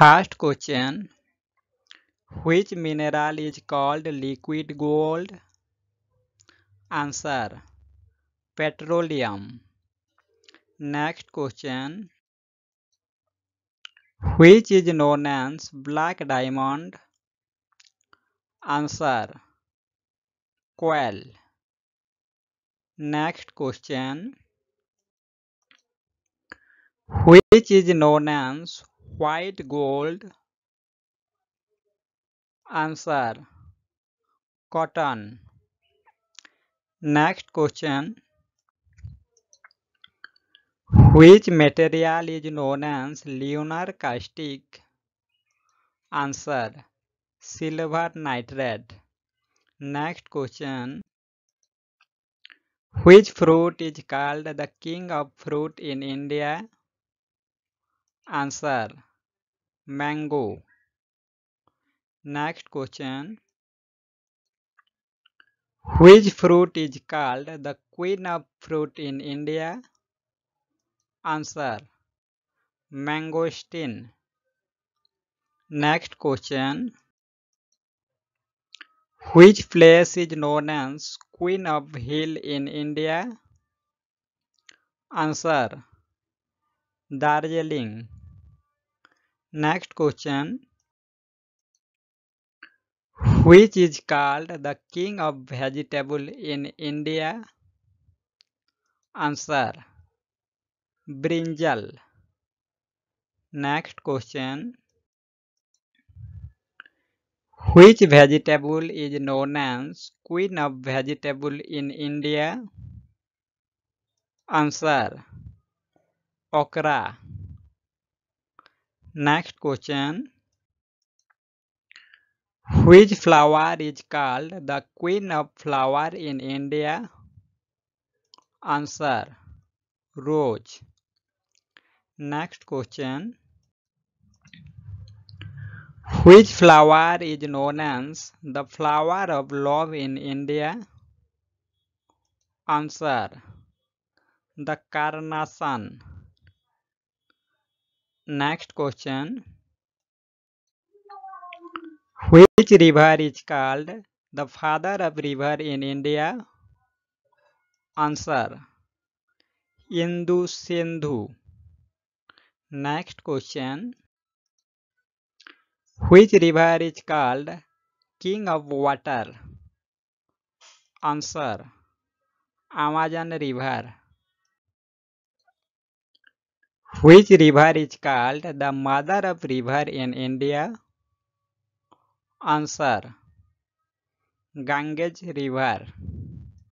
First question Which mineral is called liquid gold? Answer Petroleum. Next question Which is known as black diamond? Answer Coal. Next question Which is known as white gold? Answer Cotton. Next question Which material is known as lunar caustic? Answer Silver nitrate. Next question Which fruit is called the king of fruit in India? Answer Mango. Next question Which fruit is called the queen of fruit in India? Answer Mangosteen. Next question Which place is known as Queen of Hill in India? Answer Darjeeling. Next question Which is called the king of vegetable in India? Answer Brinjal. Next question Which vegetable is known as queen of vegetable in India? Answer Okra. Next question Which flower is called the queen of flower in India? Answer Rose. Next question Which flower is known as the flower of love in India? Answer The carnation. Next question which river is called the father of river in India answer Indus Sindhu next question which river is called king of water answer Amazon river Which river is called the mother of river in India? Answer Ganges river.